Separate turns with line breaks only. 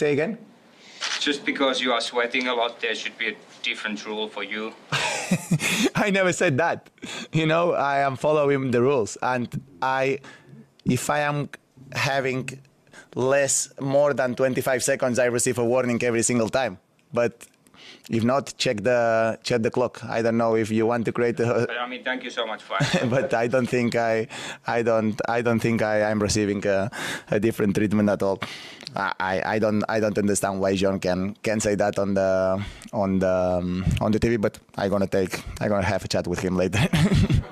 Say again.
Just because you are sweating a lot, there should be a different rule for you.
I never said that. You know, I am following the rules, and I, if I am having less more than 25 seconds, I receive a warning every single time. But if not, check the check the clock. I don't know if you want to create a.
But I mean, thank you so much for
but I don't think I, I don't, I don't think I am receiving a, a different treatment at all. I, I don't, I don't understand why John can can say that on the on the um, on the TV. But I'm gonna take, I'm gonna have a chat with him later.